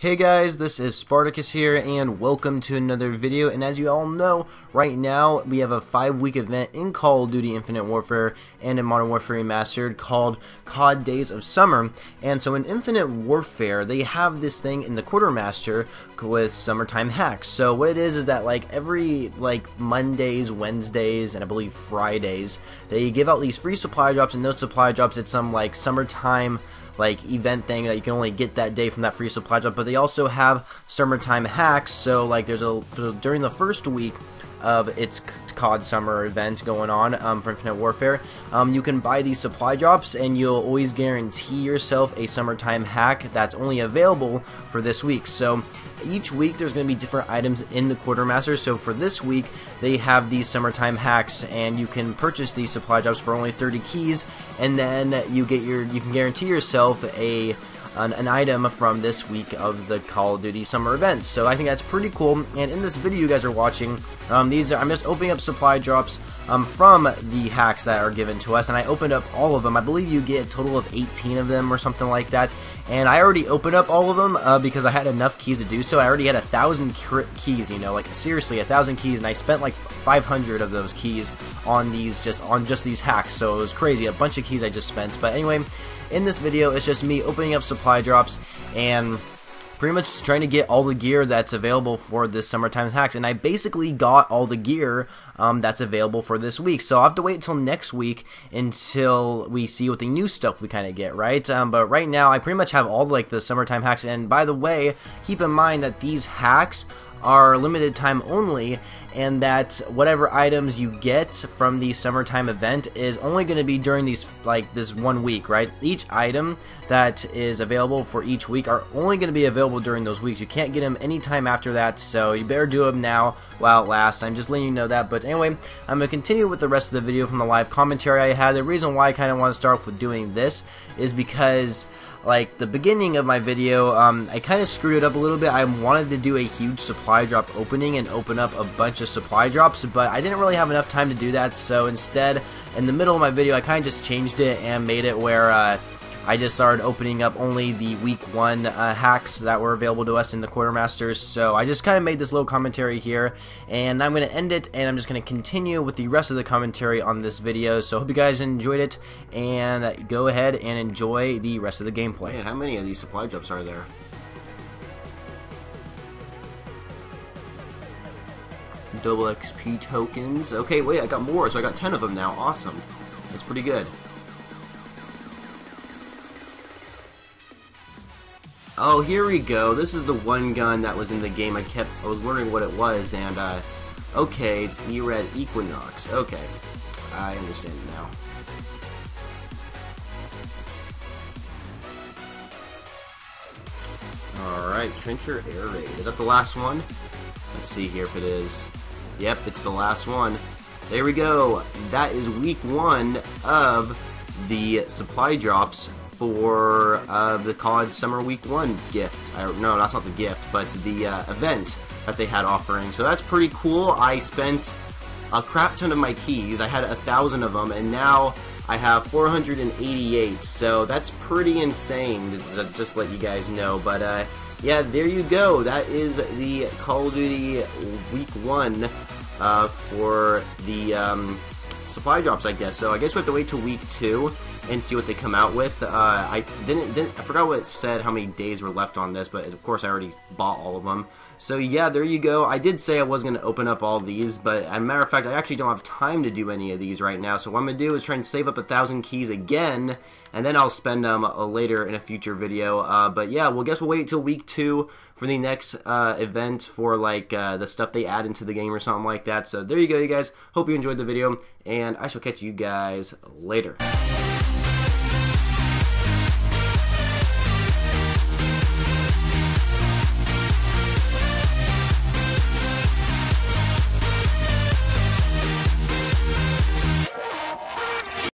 Hey guys, this is Spartacus here, and welcome to another video. And as you all know, right now we have a five-week event in Call of Duty Infinite Warfare and in Modern Warfare Remastered called COD Days of Summer. And so in Infinite Warfare, they have this thing in the Quartermaster with summertime hacks. So what it is is that like every like Mondays, Wednesdays, and I believe Fridays, they give out these free supply drops, and those supply drops at some like summertime like event thing that you can only get that day from that free supply drop. But they also have summertime hacks. So like there's a during the first week of its COD summer event going on um, for Infinite Warfare. Um, you can buy these supply drops and you'll always guarantee yourself a summertime hack that's only available for this week. So each week there's going to be different items in the Quartermaster. So for this week, they have these summertime hacks, and you can purchase these supply drops for only 30 keys, and then you get your you can guarantee yourself a an, an, item from this week of the Call of Duty summer events. So I think that's pretty cool. And in this video you guys are watching, um, these are, I'm just opening up supply drops um, from the hacks that are given to us, and I opened up all of them. I believe you get a total of 18 of them or something like that. And I already opened up all of them uh, because I had enough keys to do so. I already had a thousand keys, you know, like seriously, a thousand keys, and I spent like 500 of those keys on these just on just these hacks. So it was crazy, a bunch of keys I just spent. But anyway, in this video, it's just me opening up supply drops and pretty much trying to get all the gear that's available for this summertime hacks. And I basically got all the gear um, that's available for this week. So I'll have to wait until next week until we see what the new stuff we kind of get right? Um, but right now I pretty much have all like the summertime hacks. And by the way keep in mind that these hacks are limited time only and that whatever items you get from the summertime event is only going to be during these like this one week right? Each item that is available for each week are only going to be available during those weeks. You can't get them anytime after that so you better do them now while it lasts. I'm just letting you know that but anyway I'm going to continue with the rest of the video from the live commentary I had. The reason why I kind of want to start off with doing this is because like the beginning of my video, um, I kind of screwed it up a little bit. I wanted to do a huge supply drop opening and open up a bunch of supply drops, but I didn't really have enough time to do that. So instead, in the middle of my video, I kind of just changed it and made it where uh, I just started opening up only the week one uh, hacks that were available to us in the Quartermasters. So I just kind of made this little commentary here, and I'm going to end it, and I'm just going to continue with the rest of the commentary on this video. So hope you guys enjoyed it, and go ahead and enjoy the rest of the gameplay. Man, how many of these supply drops are there? Double XP tokens. Okay, wait, I got more, so I got 10 of them now. Awesome. That's pretty good. Oh, here we go. This is the one gun that was in the game. I kept, I was wondering what it was, and, uh, okay, it's Erad Equinox. Okay, I understand now. Alright, Trencher Air Raid. Is that the last one? Let's see here if it is. Yep, it's the last one. There we go. That is week one of the supply drops for uh, the COD Summer Week 1 gift. I, no, that's not the gift, but the uh, event that they had offering. So that's pretty cool. I spent a crap ton of my keys. I had a thousand of them, and now I have 488. So that's pretty insane to just let you guys know. But uh, yeah, there you go. That is the Call of Duty Week 1 uh, for the um, supply drops, I guess. So I guess we have to wait till Week 2 and see what they come out with. Uh, I didn't, didn't, I forgot what it said, how many days were left on this, but of course I already bought all of them. So yeah, there you go. I did say I was going to open up all these, but as a matter of fact, I actually don't have time to do any of these right now. So what I'm going to do is try and save up a thousand keys again, and then I'll spend them uh, later in a future video. Uh, but yeah, well, guess we'll wait till week two for the next uh, event for like uh, the stuff they add into the game or something like that. So there you go, you guys. Hope you enjoyed the video, and I shall catch you guys later.